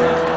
Amen.